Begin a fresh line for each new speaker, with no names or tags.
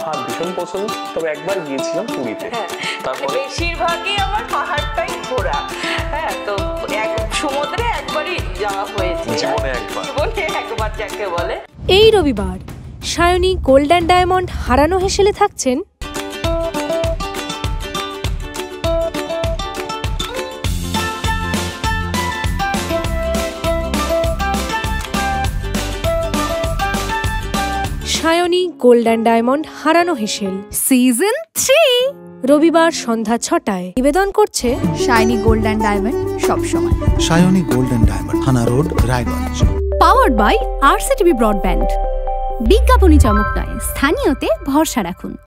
পাহাড় ভীষণ পছন্দ তবে একবার গিয়েছিলাম পুরীতে।
হ্যাঁ
তারপরে?
বেশিরভাগই আমার পাহাড়টাই ঘোরা। হ্যাঁ তো এক সমুদ্রে একবারই যাওয়া হয়েছে।
জীবনে একবার।
জীবনে একবার যাকে বলে।
এই রবিবার সায়নী গোল্ডেন ডায়মন্ড হারানো হেসেলে থাকছেন সায়নী গোল্ডেন ডায়মন্ড হারানো হেসেল।
Season three.
রবিবার সন্ধ্যা ছটায় নিবেদন করছে
শাইনি গোল্ড অ্যান্ড ডায়মন্ড সবসময়
সায়নী গোল্ডেন ডায়মন্ড থানা road Raiganj.
Powered by RCTV broadband. বিজ্ঞাপনী চমক নয় স্থানীয়তে ভরসা রাখুন।